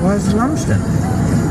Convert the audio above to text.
was Lumsden.